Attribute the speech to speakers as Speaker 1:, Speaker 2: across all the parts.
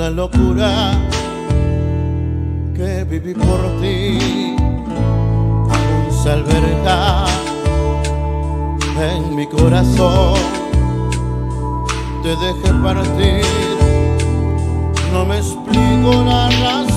Speaker 1: la locura que viví por ti. Aún salverga en mi corazón te dejé partir. No me explico la razón.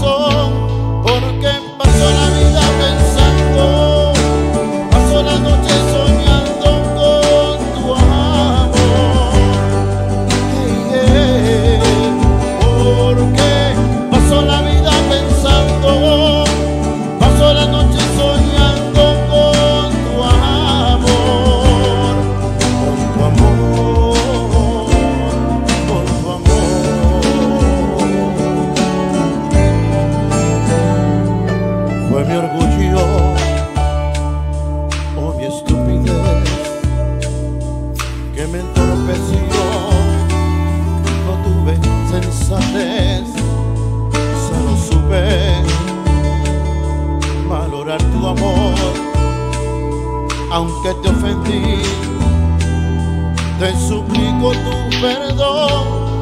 Speaker 1: no tuve sensatez, solo supe valorar tu amor, aunque te ofendí, te suplico tu perdón.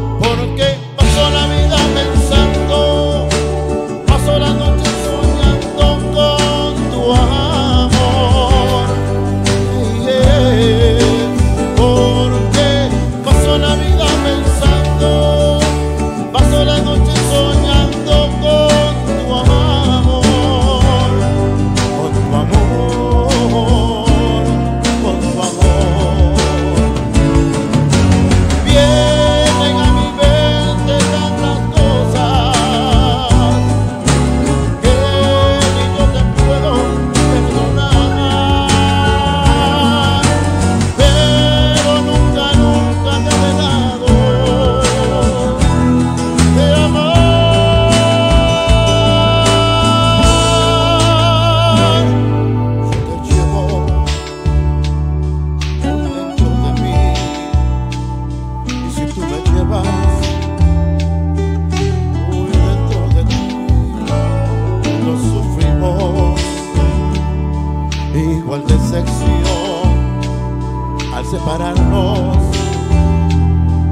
Speaker 1: separarnos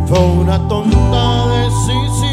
Speaker 1: fue una tonta decisión.